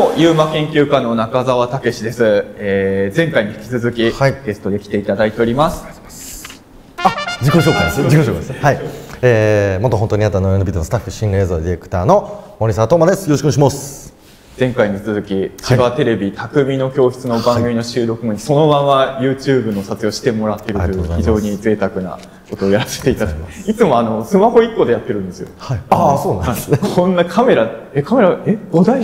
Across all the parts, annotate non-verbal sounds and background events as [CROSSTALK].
も、ユーマ研究家の中澤武です。えー、前回に引き続き、はいゲストで来ていただいております。自己紹介です。自己紹介です。はい。えー、元本当にあったの NB のスタッフ新映像ディレクターの森沢智です。よろしくお願いします。前回に続き、千葉テレビ匠の教室の番組の収録後に、そのまま YouTube の撮影をしてもらっているという、非常に贅沢なことをやらせていただきます。いつもあの、スマホ1個でやってるんですよ。はい。ああ、そうなんですね。こんなカメラ、え、カメラ、え、5台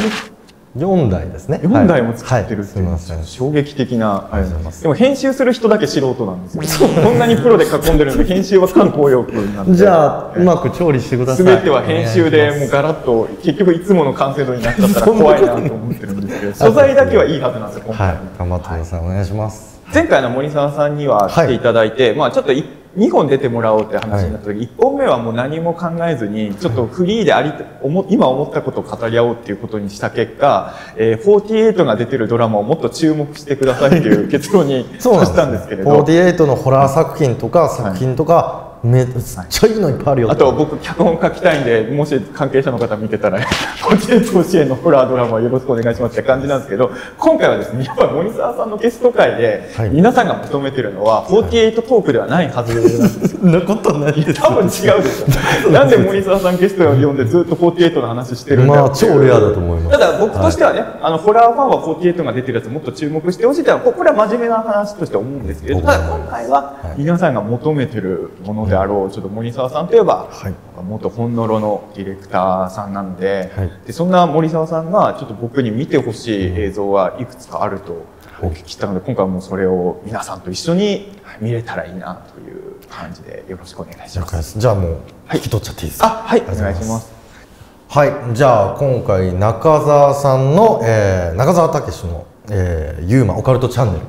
4台ですね。4台も作ってるはいっていうのはすみません。衝撃的なありがとうございますでも編集する人だけ素人なんですよこんなにプロで囲んでるので編集は観光欲なんでじゃあ、うまく調理してください。全ては編集でもうう。ガラッと結局いつもの完成度になっちゃったら怖いなと思ってるんですけど素材だけはいいはずなんですよ今回はい。頑張ってください。お願いします。前回の森沢さんには来ていただいて、まあちょっとい2本出てもらおうって話になった時、1本目はもう何も考えずにちょっとフリーであり思今思ったことを語り合おうっていうことにした結果、えー、48が出てるドラマをもっと注目してくださいっていう結論に [LAUGHS] 達したんですけれど。48のホラー作品とか作品とか、めっちゃいいのいっぱいあるよ。あと僕脚本書きたいんでもし関係者の方見てたら48甲子園のホラードラマよろしくお願いしますって感じなんですけど今回はですねやっぱり森沢さんのゲスト会ではい皆さんが求めてるのは48トークではないはずなんですよそんなことないです。多分違うでしょ。なんで森沢さんゲストを呼んでずっと48の話してるんだよまあ、超レアだと思います。ただ僕としてはね、あの、ホラーファンは48が出てるやつもっと注目してほしいってのは、ここれは真面目な話として思うんですけど、ただ今回は皆さんが求めてるものであろう、ちょっと森沢さんといえば、はい。元本のろのディレクターさんなんで、はい。でそんな森沢さんがちょっと僕に見てほしい映像はいくつかあるとお聞きしたので、今回はもうそれを皆さんと一緒に見れたらいいなという感じでよろしくお願いします。じゃあもう、はい。引き取っちゃっていいですか？あ、はい、おありがとうございます。願いします。はい、じゃあ今回中澤さんの、えー中澤武の、えー、ユーマオカルトチャンネル、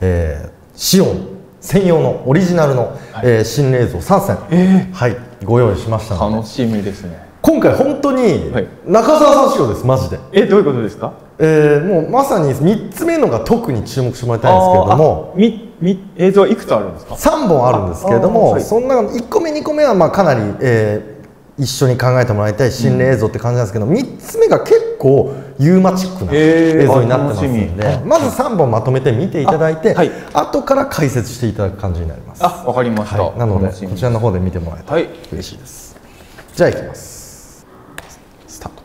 えー、シオン専用のオリジナルの、えー心霊像3選、えはい、ご用意しましたので。楽しみですね。今回本当にはい。中澤さん仕様ですマジで、え、どういうことですか？えー、もうまさに3つ目のが特に注目してもらいたいんですけれども。みみ映像はいくつあるんですか？3本あるんですけれども、はい。その中の1個目2個目はまあかなり、えー一緒に考えてもらいたい心霊映像って感じなんですけど、3つ目が結構ユーマチックな映像になってますのでまず3本まとめて見ていただいて、あはい後から解説していただく感じになります。あ、わかりました。はい、なのでこちらの方で見てもらえたらはい嬉しいです。じゃあいきます。スタート。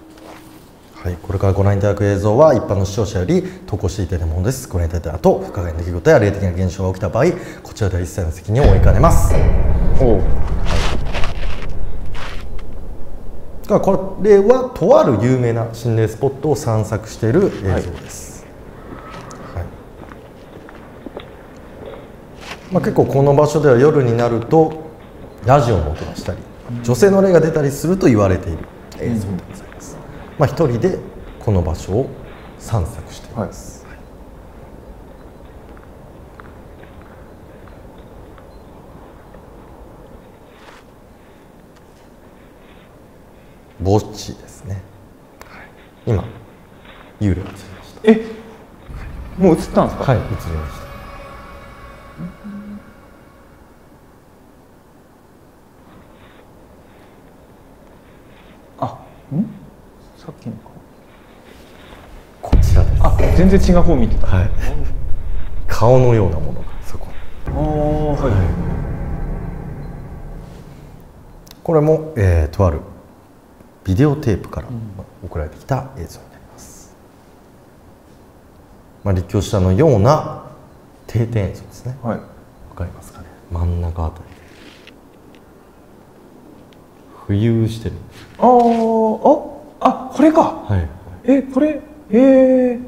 はい、これからご覧いただく映像は一般の視聴者より投稿していただいたものです。ご覧いただいた後、不可解な出来事や霊的な現象が起きた場合、こちらでは一切の責任を負いかねます。おうがこれはとある有名な心霊スポットを散策してい。る映像です、はい。まあ、結構この場所では夜になるとラジオの音がしたり女性の霊が出たりすると言われている映像でございます、まあ、一人でこの場所を散策しています、墓地ですね、はい今幽霊が映りました。え、もう映ったんですか？はい映りました。あ、ん？さっきのか。こちらです。あ、全然違う方見てた。あはい。顔のようなものがそこ。にあー、はい。これも、えーとあるビデオテープから送られてきた映像になります、まあ、立教者のような定点映像ですね。はい。わかりますかね？真ん中あたりで。浮遊してる。あー、あ、あ、これか。はい。え、これ、えー、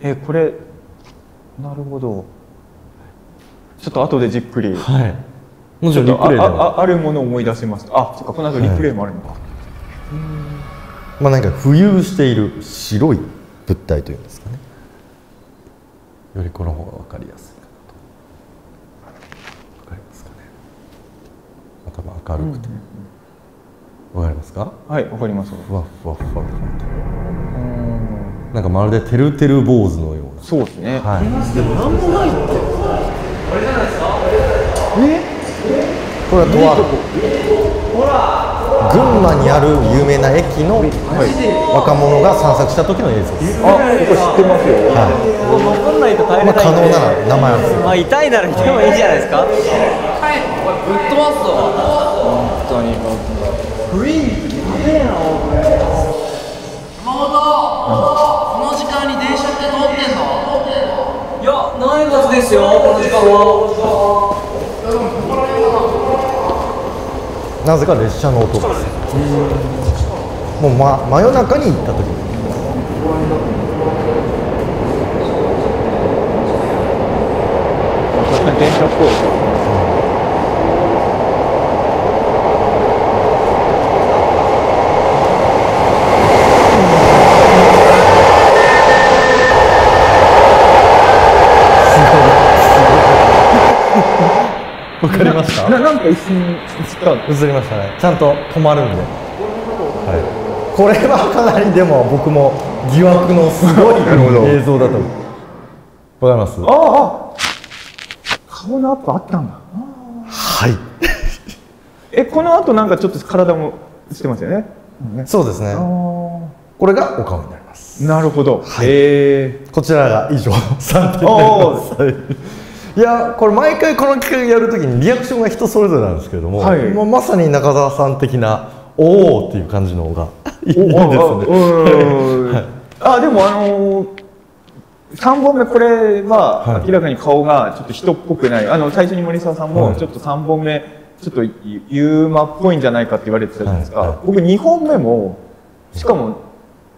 え、これ、なるほど。ちょっと後でじっくり。はいもちちょっとあろんリプレイでも。あああるものを思い出しました。あ、そっか、この後リプレイもあるのか。まあなんか浮遊している白い物体というんですかね。よりこの方が分かりやすいかなと。分かりますかね。頭明るくて、分かりますか？はい、わかります。ふわふわふわふわと。うん。なんかまるでてるてる坊主のような。そうですね。はい。え？これはとある？群馬にある有名な駅の若者が散策した時の映像です、あここ知ってますよ。は残んないと帰れいまあ、可能なら名前なんですよ。まあ痛いならいてもいいんじゃないですか。熊本この時間に。電車って通ってんのいやないはずですよこの時間はなぜか列車の音がする。もう、ま、真夜中に行った時。電車っぽいわかりましたななんか一瞬映った？ん映りましたね。ちゃんと止まるんで、はい、これはかなりでも僕も疑惑のすごい映像だと。わかります？ああ顔のアップあったんだ。はい。[LAUGHS] えこの後なんかちょっと体もしてますよね？そうですね。あこれがお顔になります。ーなるほど、はい。へえこちらが以上3点になります。はいいやこれ毎回この企画やるときにリアクションが人それぞれなんですけれども、はい。もうまさに中澤さん的な「おお」っていう感じの方がいいですね。おあでもあのー、3本目これははい。明らかに顔がちょっと人っぽくない、あの最初に森沢さんはいもちょっと3本目ちょっとユーマっぽいんじゃないかって言われてたじゃないですか、はいはい。僕2本目もしかも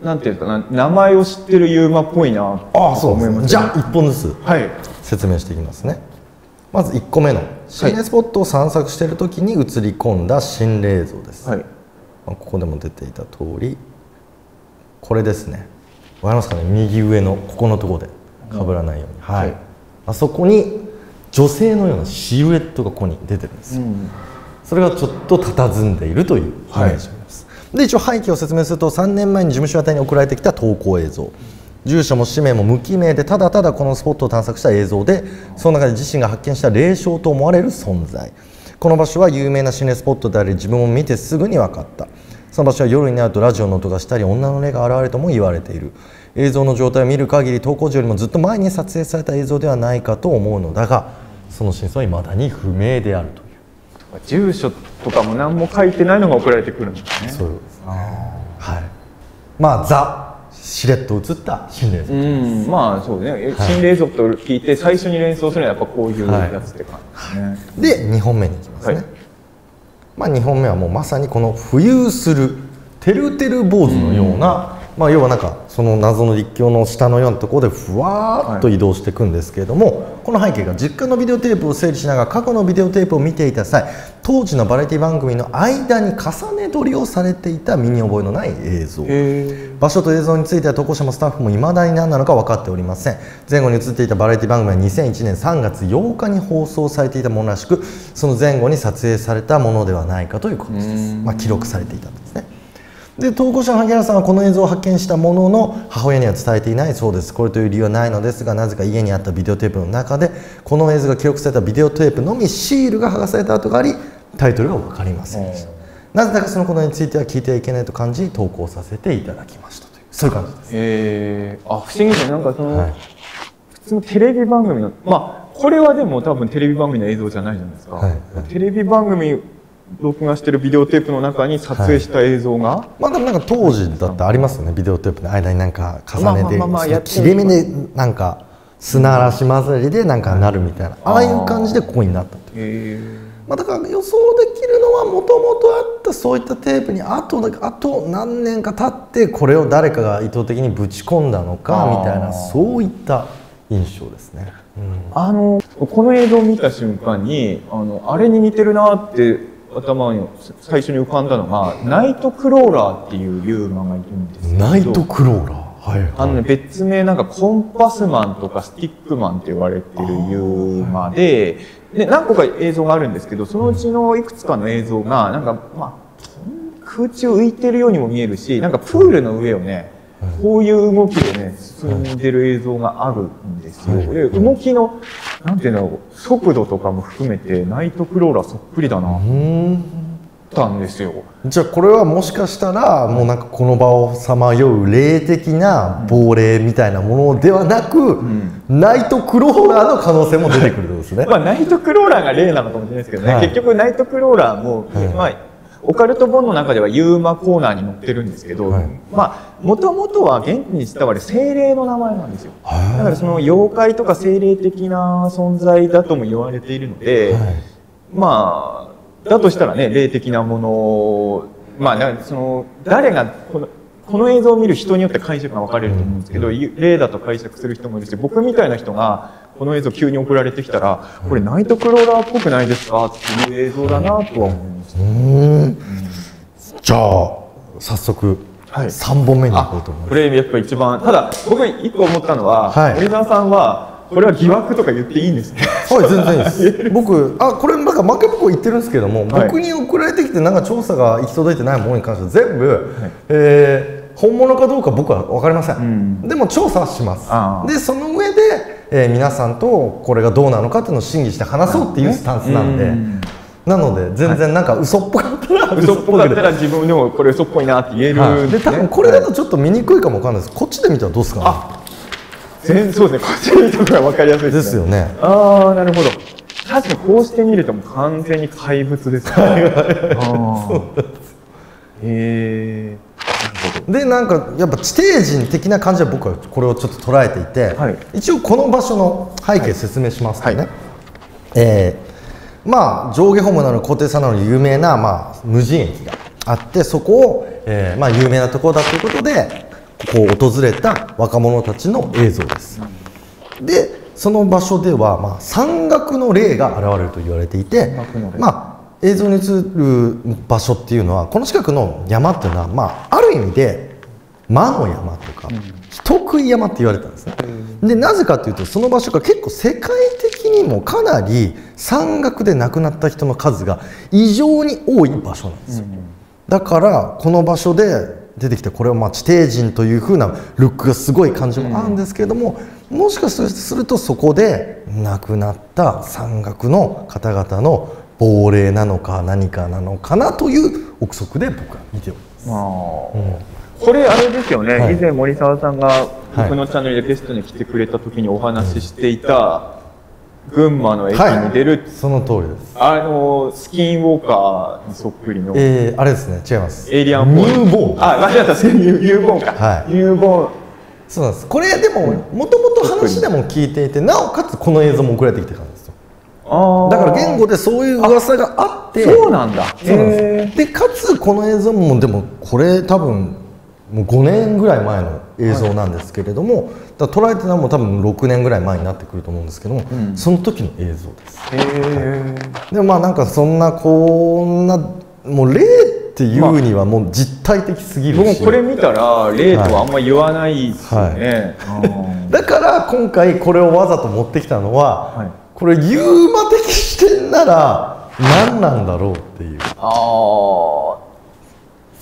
なんていうかな名前を知ってるユーマっぽいなああそう思いますね。じゃあ1本ずつ。はい説明していきますね。まず1個目の心霊スポットを散策している時に映り込んだ心霊映像です、はい。まあここでも出ていた通りこれですね。わかりますかね？右上のここのところでかぶらないように、はい。はい。あそこに女性のようなシルエットがここに出てるんですよ、うんそれがちょっと佇んでいるというイメージです、で一応背景を説明すると3年前に事務所宛てに送られてきた投稿映像住所も氏名も無記名でただただこのスポットを探索した映像でその中で自身が発見した霊障と思われる存在。この場所は有名な心霊スポットであり自分も見てすぐに分かった。その場所は夜になるとラジオの音がしたり女の霊が現れるとも言われている。映像の状態を見る限り投稿時よりもずっと前に撮影された映像ではないかと思うのだがその真相は未だに不明であるという。住所とかも何も書いてないのが送られてくるんですね。そうです。はい。まあザしれっと映った心霊像。うんまあそうね。心霊族と聞いて最初に連想するのはやっぱこういうやつって感じですね、で2本目に行きますね、はい。まあ2本目はもうまさにこの浮遊するてるてる坊主のような、まあ要はなんかその謎の立教の下のようなところでふわーっと移動していくんですけれども、この背景が実家のビデオテープを整理しながら過去のビデオテープを見ていた際当時のバラエティ番組の間に重ね撮りをされていた身に覚えのない映像。へ場所と映像については投稿者もスタッフも未だに何なのか分かっておりません。前後に映っていたバラエティ番組は2001年3月8日に放送されていたものらしくその前後に撮影されたものではないかということです、まあ、記録されていたんですねで投稿者の萩原さんはこの映像を発見したものの母親には伝えていないそうです。これという理由はないのですがなぜか家にあったビデオテープの中でこの映像が記録されたビデオテープのみシールが剥がされた跡がありタイトルが分かりませんでした。なぜだかそのことについては聞いてはいけないと感じ投稿させていただきましたというそういう感じです。えあ不思議ですね。なんかその、はい。普通のテレビ番組のまあこれはでも多分テレビ番組の映像じゃないじゃないですか、はいはい。テレビ番組録画してるビデオテープの中に撮影した映像が、まあでもなんか当時だってありますよねビデオテープの間になんか重ねてまあまあ切れ目でなんか砂嵐混ざりでなんかなるみたいなああいう感じでここになったという。へまあ、だから予想できるのはもともとあったそういったテープにあとあと何年か経ってこれを誰かが意図的にぶち込んだのかみたいなそういった印象ですね。うん。あのこの映像を見た瞬間にあのあれに似てるなって頭に最初に浮かんだのがナイトクローラーっていうユーマがいるんですけどナイトクローラー？はいはい。あのね、別名なんかコンパスマンとかスティックマンって言われてるユーマでで何個か映像があるんですけどそのうちのいくつかの映像がなんかまあ空中浮いてるようにも見えるしなんかプールの上をねこういう動きでね進んでる映像があるんですよ。で動きのなんていうの速度とかも含めてナイトクローラーそっくりだな。たんですよ。じゃあこれはもしかしたらもうなんかこの場をさまよう霊的な亡霊みたいなものではなく、ナイトクローラーの可能性も出てくるってことですね。まあナイトクローラーが例なのかもしれないですけどね、はい。結局ナイトクローラーも、はい。まあオカルト本の中ではユーマコーナーに載ってるんですけど、はい。まあもともとは現地に伝わる精霊の名前なんですよ。はい。だからその妖怪とか精霊的な存在だとも言われているので、はい。まあだとしたらね霊的なものをまあその誰がこのこの映像を見る人によって解釈が分かれると思うんですけど、霊だと解釈する人もいるし僕みたいな人がこの映像急に送られてきたら、これナイトクローラーっぽくないですかっていう映像だなとは思いました。うじゃあ早速はい3本目に行こうと思います。これやっぱ一番ただ僕一個思ったのは、はい森澤さんはこれは疑惑とか言っていいんですね。はい、全然いいです。[LAUGHS] 僕、あ、これなんか負け僕言ってるんですけども、はい僕に送られてきてなんか調査が行き届いてないものに関しては全部、えー本物かどうか僕は分かりません。んでも調査はしますで、その上で、えー皆さんとこれがどうなのかっていうのを審議して話そうっていうスタンスなんで、うんなので全然なんか嘘っぽかったら嘘っぽかったでら自分でもこれ嘘っぽいなって言えるはいんで多分これだとちょっと見にくいかもわかんないです。こっちで見たらどうですかね？全そうですね。こっちに見た方が分かりやすいでね。ですすよね。ああ、なるほど。確かにこうしてみるともう完全に怪物ですね。あーへえ。でなんかやっぱ地底人的な感じで僕はこれをちょっと捉えていて、はい。一応この場所の背景説明しますとね、はい。えーまあ上下ホームなど高低差などの有名な、まあ、無人駅があってそこを、えーまあ、有名なところだということでここを訪れた若者たちの映像です。でその場所では、まあ、山岳の霊が現れると言われていてまあ、映像に映る場所っていうのはこの近くの山っていうのは、まあ、ある意味で魔の山とか、人食い山って言われたんですね。でなぜかというとその場所が結構世界的にもかなり山岳で亡くなった人の数が異常に多い場所なんですよ。だからこの場所で出てきたこれはまあ地底人というふうなルックがすごい感じもあるんですけれども、もしかするとそこで亡くなった山岳の方々の亡霊なのか何かなのかなという憶測で僕は見ております。まあ。これあれですよね、はい。以前森澤さんがはい。僕のチャンネルでゲストに来てくれた時にお話ししていた群馬の駅に出る、その通りです。あのスキンウォーカーにそっくりの。えー、あれですね。違います。エイリアンニボーン。ューボーン。あ間違った。[LAUGHS] ニューボーンか、はい。ニューボーン。そうなんです。これでももともと話でも聞いていてなおかつこの映像も送られてきてたんですだから言語でそういう噂があって。そうなんだ。そうなんへでかつこの映像もでもこれ多分もう5年ぐらい前の映像なんですけれども、だから捉えてるのはもう多分6年ぐらい前になってくると思うんですけども、ん。その時の映像です。へえでもまあなんかそんなこんなもう霊っていうにはもう実体的すぎるし、僕もこれ見たら霊とはあんま言わないですよね、うん。だから今回これをわざと持ってきたのは、はいこれユーマ的視点なら何なんだろうっていう。あ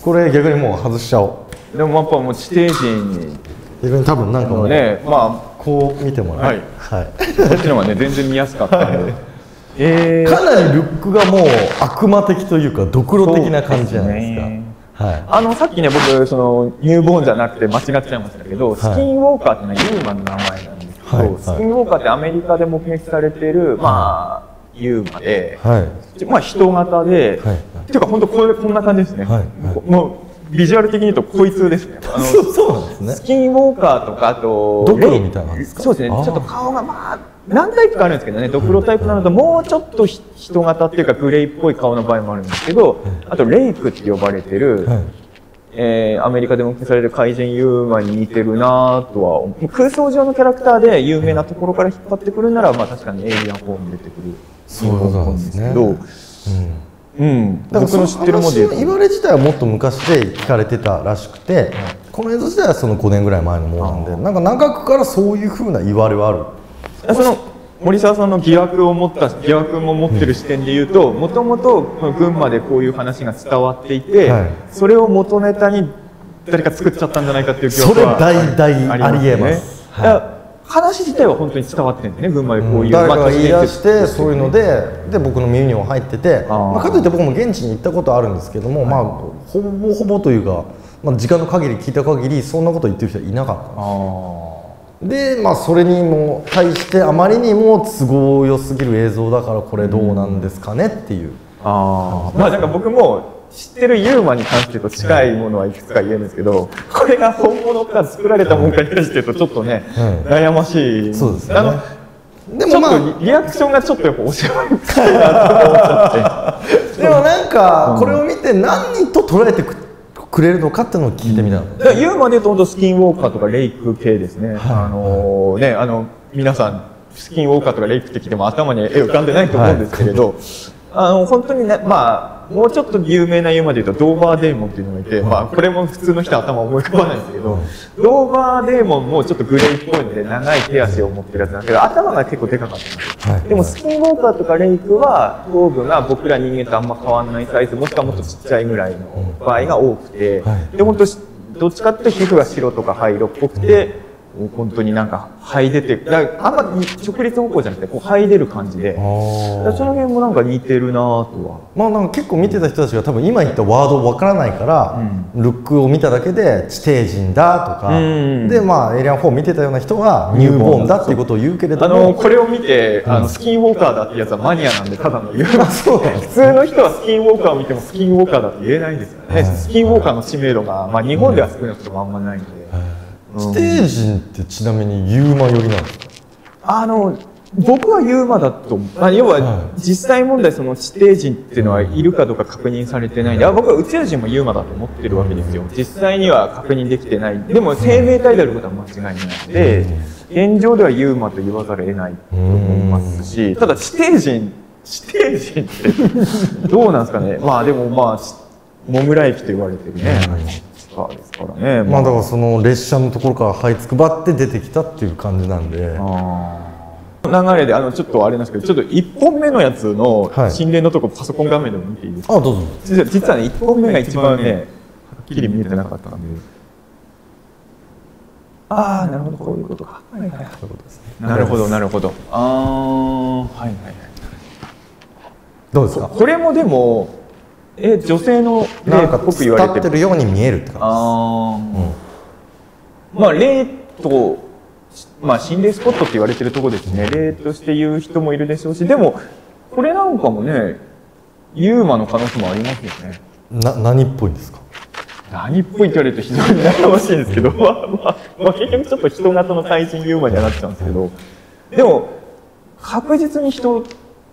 これ逆にもう外しちゃおう。ーでもやっぱもう地底人に。逆に多分なんかもうねまこう見てもらう。はい。はい。あこっちの方がね全然見やすかったんで。[LAUGHS] えー。かなりルックがもう悪魔的というかドクロ的な感じじゃないですか。はい。あのさっきね僕そのニューボーンじゃなくて間違っちゃいましたけど、スキンウォーカーっていうのはユーマの名前なんではいはい。スキンウォーカーってアメリカで目撃されてい。るまあユーマで、はい。まあ人型で、はい。っていうか本当これこんな感じですね、もうビジュアル的に言うとこいつですね。あのそうなんですね。スキンウォーカーとかあとドクロみたいなんですか？そうですね。ちょっと顔がまあ何タイプかあるんですけどね。ドクロタイプなのともうちょっとひ人型っていうかグレイっぽい顔の場合もあるんですけどあとレイクって呼ばれてる、はいえーアメリカで目撃される怪人ユーマに似てるなとは思う。空想上のキャラクターで有名なところから引っ張ってくるならまあ確かにエイリアン4に出てくる。そう。なんですねけどうん。うん。だからその僕の知ってるもので言われ自体はもっと昔で聞かれてたらしくて、この映像自体はその5年ぐらい前のものなんでなんか長くからそういうふうな言われはある。その森澤さんの疑惑を持った疑惑も持ってる視点で言うともともと群馬でこういう話が伝わっていて、はい。それを元ネタに誰か作っちゃったんじゃないかっていう疑それ大々ありえます。話自体は本当に伝わってるんですね群馬でこういう、誰かがまあ言い出してそういうのでで僕の耳にも入っててまあ、かといって僕も現地に行ったことあるんですけども、まあ、ほぼほぼというか、まあ、時間の限り聞いた限りそんなこと言ってる人はいなかったあでまあそれにも対してあまりにも都合良すぎる映像だからこれどうなんですかねっていう、ああまあなんか僕も知ってるユーマに関してと近いものはいくつか言えるんですけど [LAUGHS] これが本物か作られたものかに関してとちょっとね、うん。悩ましい。そうですよね。でもまあとリリアクションがちょっとやっぱお世話に臭いなと思っちゃって。でもなんかこれを見て何と捉えてくくれるのかっていうのを聞いてみた。の、ユーマで言うとスキンウォーカーとかレイク系ですね。あのね、あの、皆さん、スキンウォーカーとかレイクって聞いても頭に絵浮かんでないと思うんですけれど、あの、本当にね、まあ、もうちょっと有名なユーマで言うとドーバーデーモンっていうのがいて、まあ、これも普通の人は頭思い浮かばないんですけど、ドーバーデーモンもちょっとグレーっぽいので長い手足を持ってるやつなんですけど、頭が結構でかかったんですよ。はい。でもスキンウォーカーとかレイクは頭部が僕ら人間とあんま変わんないサイズもしくはもっとちっちゃいぐらいの場合が多くて、はい。で本当どっちかっていうと皮膚が白とか灰色っぽくて、本当になんか灰出てあんま直立歩行じゃなくてこう灰出る感じでその辺もなんか似てるなぁとは。まあなんか結構見てた人たちが多分今言ったワードわからないから、ルックを見ただけで地底人だとか、うん。でまあエイリアン4見てたような人はニューボーンだっていうことを言うけれどあものこれを見てあのスキンウォーカーだってやつはマニアなんでただの言う。[LAUGHS] 普通の人はスキンウォーカーを見てもスキンウォーカーだって言えないんですよね、スキンウォーカーの知名度が、まあ、日本では少なくともあんまないんで、地底人ってちなみにユーマ寄りなんですか？あの僕はユーマだとあ、要はは実際問題その地底人っていうのはいるかどうか確認されてない。んで、あ僕は宇宙人もユーマだと思ってるわけですよ。実際には確認できてない。でも生命体であることは間違いないので現状ではユーマと言わざるを得ないと思いますしただ地底人地底人ってどうなんですかね。まあでもまあしモグラ駅と言われてるね地下ですからね。まあだからその列車のところから這いつくばって出てきたっていう感じなんで。流れであのちょっとあれなんですけどちょっと1本目のやつのはい。心霊のとこパソコン画面でも見ていいですか？あどうぞ実は実はね1本目が一番ねはっきり見えてなかったんでああなるほどこういうことか。はいはいはい。そういうことですねなるほどなるほど。ああはいはいはい。どうですか？これもでもえ女性のなんか霊っぽく言われて伝ってるように見えるって感ああ、まあ霊とまあ心霊スポットって言われてるとこですね。霊として言う人もいるでしょうしでもこれなんかもねユーマの可能性もありますよね。じな何っぽいんですか？何っぽいって言われると非常に悩ましいんですけど、[LAUGHS] まあまあまあ、結局ちょっと人型の対人ユーマにはなっちゃうんですけど。でも確実に人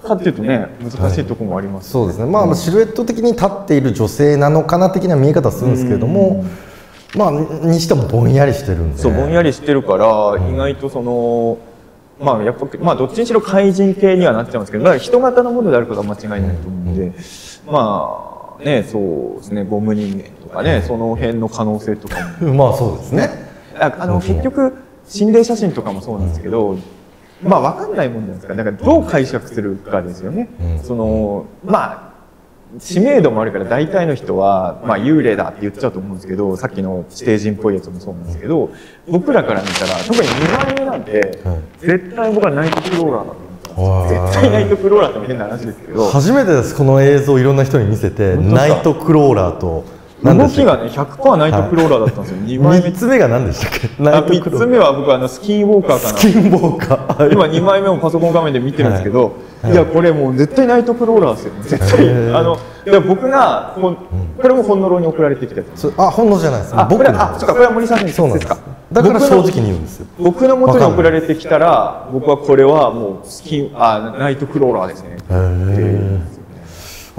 かっていうとね難しいところもありますそうですね。まあシルエット的に立っている女性なのかな的な見え方するんですけれどもまあにしてもぼんやりしてるんで。そうぼんやりしてるから、意外とそのまあやっぱまあどっちにしろ怪人系にはなっちゃうんですけど、まあ、人型のものであることは間違いないと思うんで、まあねそうですね。ゴム人間とかねその辺の可能性とかも。[LAUGHS] まあそうですね。ああの結局心霊写真とかもそうなんですけど、まあ分かんないもんじゃないですか。だからどう解釈するかですよね、うん。そのまあ知名度もあるから大体の人は、まあ、幽霊だって言っちゃうと思うんですけどさっきの地底人っぽいやつもそうなんですけど僕らから見たら特に2枚目なんて、はい絶対僕はナイトクローラーだと絶対ナイトクローラーっても変な話ですけど。初めてです。この映像をいろんな人に見せてナイトクローラーと動きがね100%ナイトクローラーだったんですよ、け2枚目。3つ目が何でしたっけ？ナあイトクロ3つ目は僕はあのスキンウォーカーかな。スキンボーカー。今2枚目もパソコン画面で見てるんですけど、はい。い、やこれもう絶対ナイトクローラーですよ。絶対あのいや僕がこん。これも本能に送られてきたやつ。そあ本能じゃないです。あ僕の。あそうかこれは森さんのそうなんです。か。だから正直に言うんですよ。僕の元に送られてきたら僕はこれはもうスキンあナイトクローラーですね。へー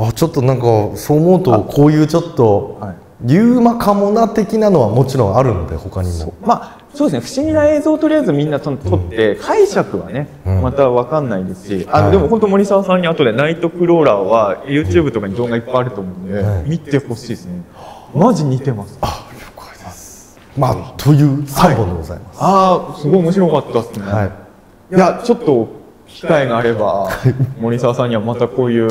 あちょっとなんかそう思うとこういうちょっとはい。ユーマかもな的なのはもちろんあるので他にも。まあそうですね。不思議な映像をとりあえずみんなと撮って解釈はね、うん。また分かんないですしあの、はい。でも本当森沢さんに後でナイトクローラーは YouTube とかに動画いっぱいあると思うんで、はい。見てほしいですね。マジ似てます。あ了解です。まあという3本でございます。ああすごい面白かったですね、はい。い、やちょっと機会があれば [LAUGHS] 森沢さんにはまたこういう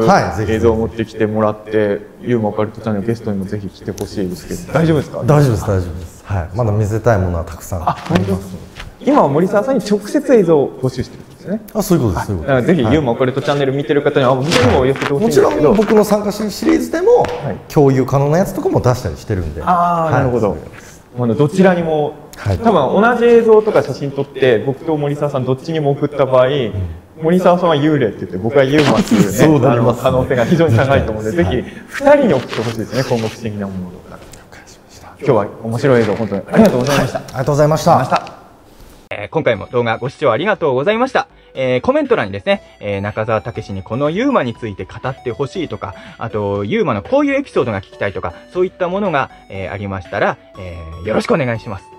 映像を持ってきてもらってユーモアカルトチャンネルゲストにもぜひ来てほしいですけど。大丈夫ですか？大丈夫です大丈夫です。はい。まだ見せたいものはたくさん。あります今は森沢さんに直接映像を募集してるんですよね。あそういうことですそういうだことです。ぜひ、ユーマオカルトチャンネル見てる方には、僕にも寄せてほしいんもちろ。ん僕の参加シリーズでも、い。共有可能なやつとかも出したりしてるんで。ああ、はい。なるほど。あのどちらにも、はい。多分同じ映像とか写真撮って、僕と森沢さんどっちにも送った場合、森沢さんは幽霊って言って、僕はユーマっていうね、そうなりますねあの可能性が非常に高いと思うので、ぜひ二人に送ってほしいですね、今後不思議なものとか。今日は面白い映像、本当にありがとうございました。ありがとうございました、ました。えー今回も動画ご視聴ありがとうございました。えーコメント欄にですね、えー中澤武史にこのユーマについて語ってほしいとか、あと、ユーマのこういうエピソードが聞きたいとか、そういったものが、えーありましたら、えーよろしくお願いします。